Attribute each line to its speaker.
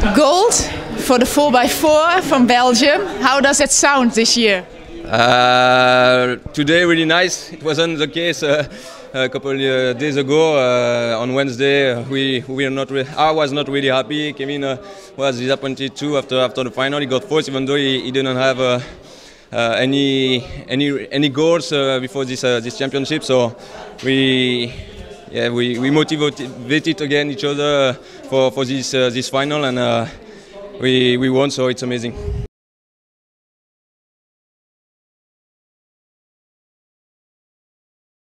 Speaker 1: Gold for the 4x4 from Belgium. How does it sound this year?
Speaker 2: Uh, today really nice. It wasn't the case uh, a couple of days ago. Uh, on Wednesday, we we were not. I was not really happy. Kevin uh, was disappointed too after after the final. He got fourth, even though he, he didn't have. Uh, uh, any any any goals uh, before this uh, this championship. So we yeah we, we motivated again each other for for this uh, this final and uh, we we won. So it's amazing.